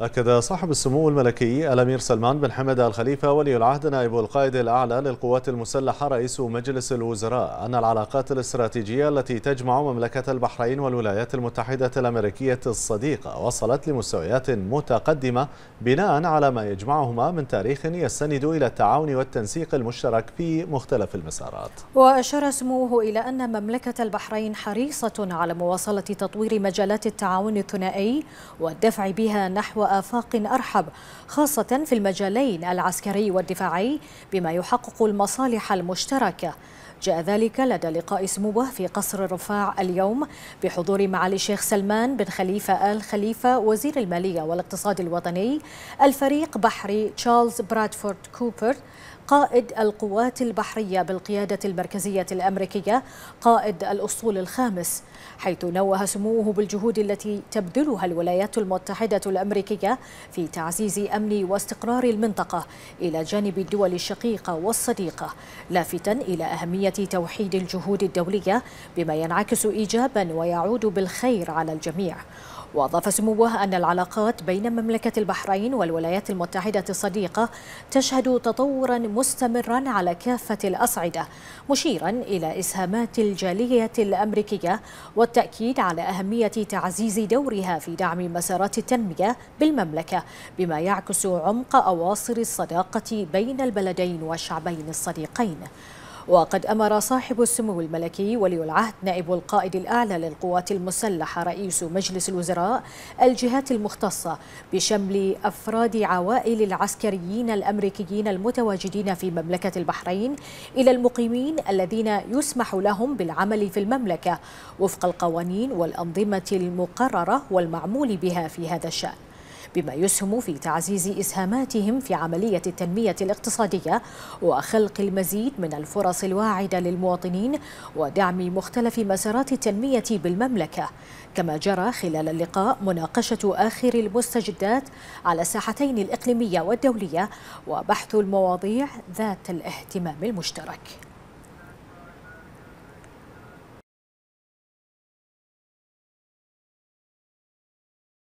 أكد صاحب السمو الملكي الأمير سلمان بن حمد الخليفة ولي العهد نائب القائد الأعلى للقوات المسلحة رئيس مجلس الوزراء أن العلاقات الاستراتيجية التي تجمع مملكة البحرين والولايات المتحدة الأمريكية الصديقة وصلت لمستويات متقدمة بناء على ما يجمعهما من تاريخ يستند إلى التعاون والتنسيق المشترك في مختلف المسارات. وأشار سموه إلى أن مملكة البحرين حريصة على مواصلة تطوير مجالات التعاون الثنائي والدفع بها نحو آفاق أرحب خاصة في المجالين العسكري والدفاعي بما يحقق المصالح المشتركة. جاء ذلك لدى لقاء سموه في قصر الرفاع اليوم بحضور معالي الشيخ سلمان بن خليفة آل خليفة وزير المالية والاقتصاد الوطني الفريق بحري تشارلز برادفورد كوبر قائد القوات البحرية بالقيادة المركزية الأمريكية قائد الأسطول الخامس. حيث نوه سموه بالجهود التي تبذلها الولايات المتحدة الأمريكية في تعزيز أمن واستقرار المنطقة إلى جانب الدول الشقيقة والصديقة لافتا إلى أهمية توحيد الجهود الدولية بما ينعكس إيجابا ويعود بالخير على الجميع. وأضاف سموه أن العلاقات بين مملكة البحرين والولايات المتحدة الصديقة تشهد تطورا مستمرا على كافة الأصعدة مشيرا إلى إسهامات الجالية الأمريكية والتأكيد على أهمية تعزيز دورها في دعم مسارات التنمية بالمملكة بما يعكس عمق أواصر الصداقة بين البلدين والشعبين الصديقين. وقد أمر صاحب السمو الملكي ولي العهد نائب القائد الأعلى للقوات المسلحة رئيس مجلس الوزراء الجهات المختصة بشمل أفراد عوائل العسكريين الأمريكيين المتواجدين في مملكة البحرين إلى المقيمين الذين يسمح لهم بالعمل في المملكة وفق القوانين والأنظمة المقررة والمعمول بها في هذا الشأن. بما يسهم في تعزيز إسهاماتهم في عملية التنمية الاقتصادية وخلق المزيد من الفرص الواعدة للمواطنين ودعم مختلف مسارات التنمية بالمملكة. كما جرى خلال اللقاء مناقشة آخر المستجدات على الساحتين الإقليمية والدولية وبحث المواضيع ذات الاهتمام المشترك.